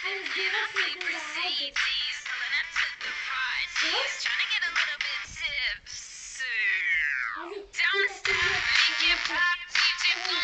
And give us Trying to get a little bit tipsy. Don't stop, make it pop, it